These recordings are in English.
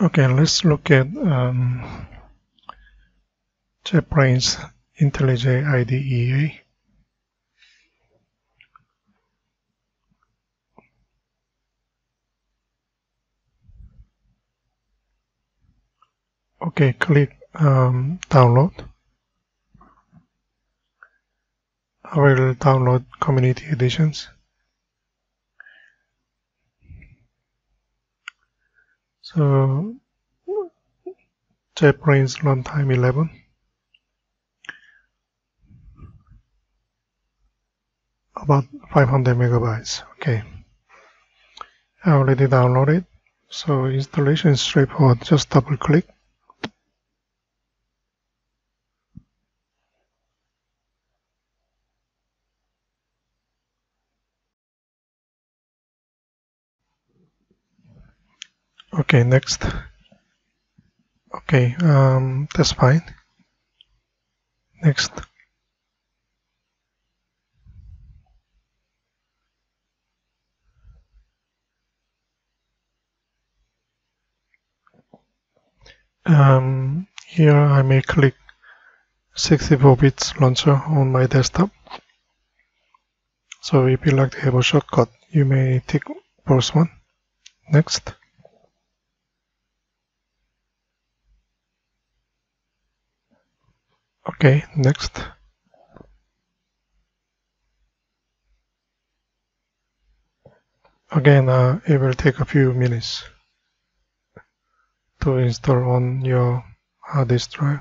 Okay, let's look at um, JetBrains IntelliJ IDEA. Okay, click um, download. I will download community editions. So JetBrains runtime 11. About 500 megabytes. Okay. I already downloaded. So installation is straightforward. Just double click. Okay, next. Okay, um, that's fine. Next. Um, here I may click 64 bits launcher on my desktop. So if you like to have a shortcut, you may tick first one. Next. Okay, next. Again, uh, it will take a few minutes to install on your hard disk drive.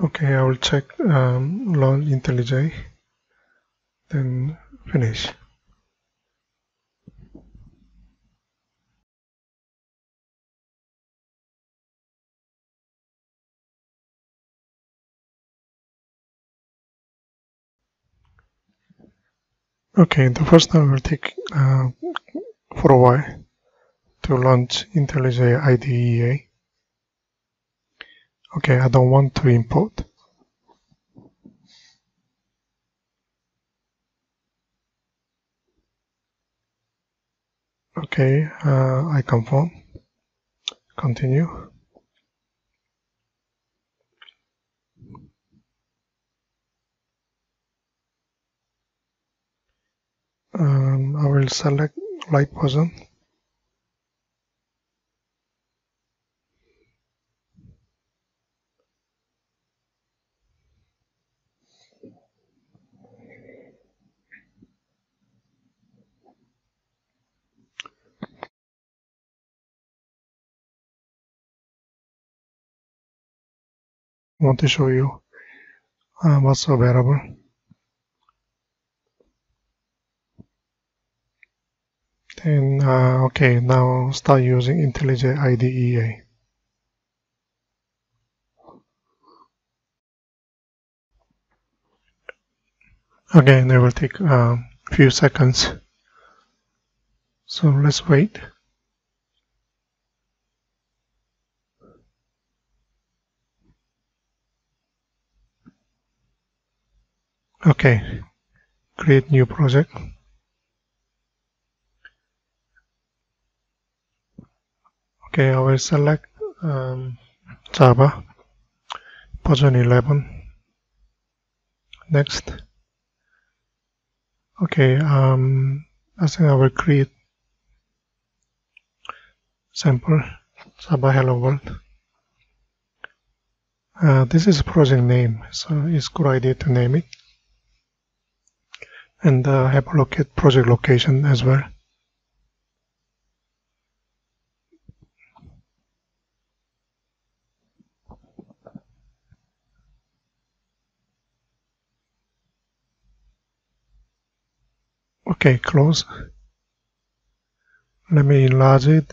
Okay, I will check um, launch IntelliJ, then finish. Okay, the first time will take uh, for a while to launch IntelliJ IDEA. Okay, I don't want to import. Okay, uh, I confirm. Continue. Um, I will select light want to show you uh, what's available. Then, uh, okay, now start using IntelliJ IDEA. Again, it will take a uh, few seconds. So let's wait. Okay, create new project. Okay, I will select um, Java version 11. Next. Okay, um, I think I will create sample Java Hello World. Uh, this is project name, so it's a good idea to name it and uh, have a look at project location as well. Okay, close. Let me enlarge it.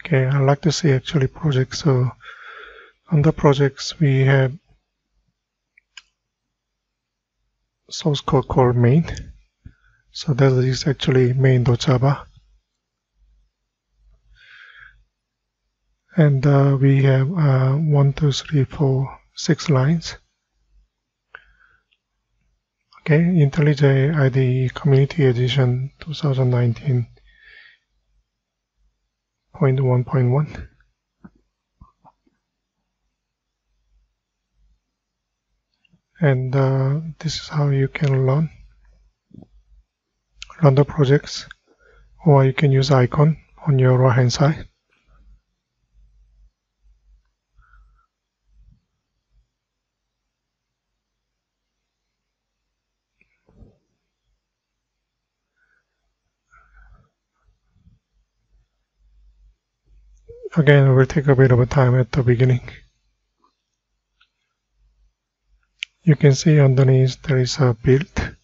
Okay, I like to see actually projects. So under projects we have source code called main. So that is actually main.java. And uh, we have uh, one, two, three, four, six lines. Okay, IntelliJ IDE Community Edition 2019.1.1. and uh, this is how you can learn run the projects or you can use icon on your right hand side. Again it will take a bit of a time at the beginning you can see underneath there is a build.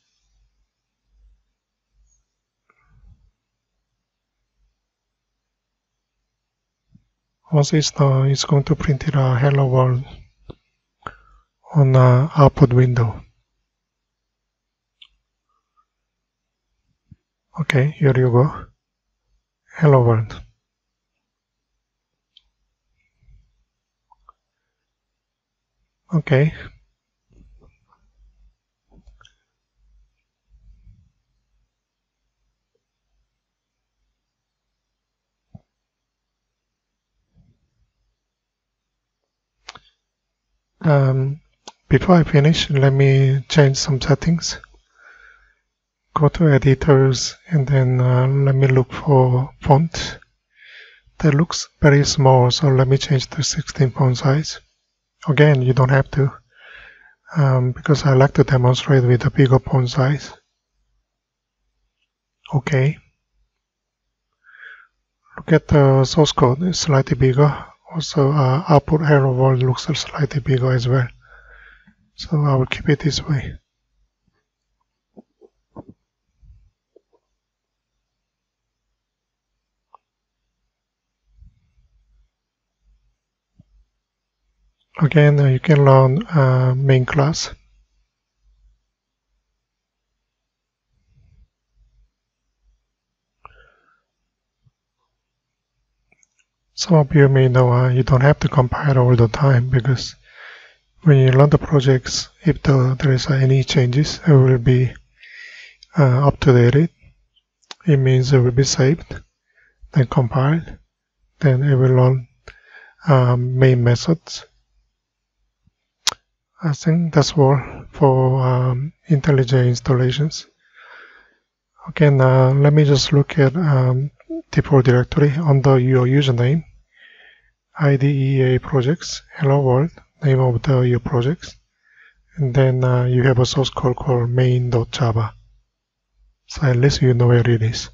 Once it's done it's going to print it a hello world on the output window. Okay here you go. Hello world. Okay Um, before I finish, let me change some settings. Go to editors and then uh, let me look for font. That looks very small, so let me change to 16 font size. Again, you don't have to, um, because I like to demonstrate with a bigger font size. Okay. Look at the source code, it's slightly bigger also uh, output hello world looks slightly bigger as well. So I will keep it this way. Again uh, you can learn uh, main class Some of you may know uh, you don't have to compile all the time because when you run the projects, if the, there is any changes, it will be uh, up to date. It means it will be saved, then compiled, then it will run um, main methods. I think that's all for um, IntelliJ installations. Okay, now let me just look at um, default directory under your username IDEA projects. Hello world. Name of the your projects. And then uh, you have a source code called main.java so at least you know where it is